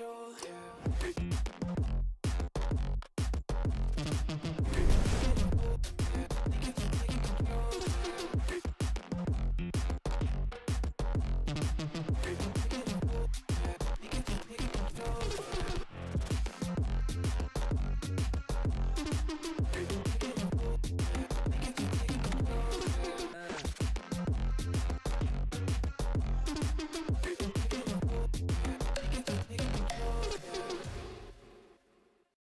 control. Yeah.